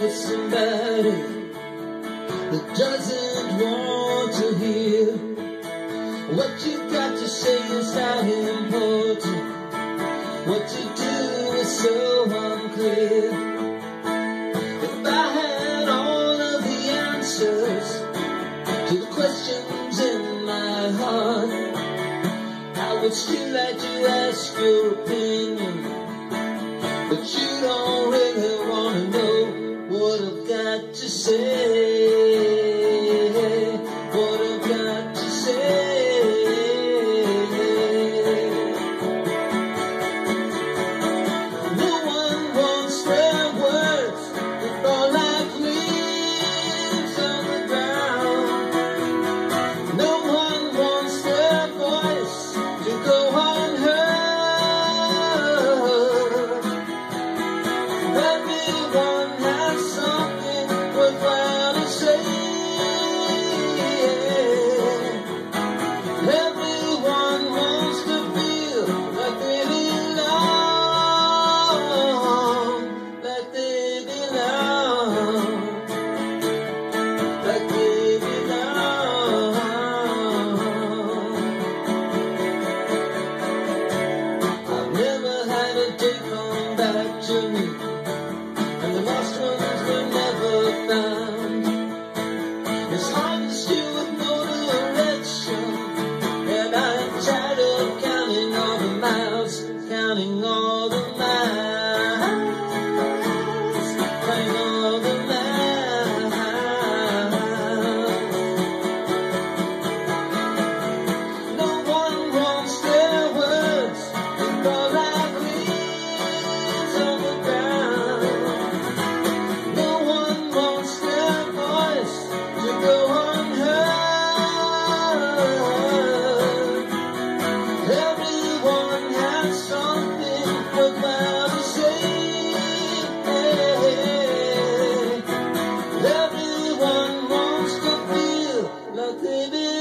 for somebody that doesn't want to hear what you've got to say is not important. What you do is so unclear. If I had all of the answers to the questions in my heart, I would still let you ask your opinion, but you don't. say nothing.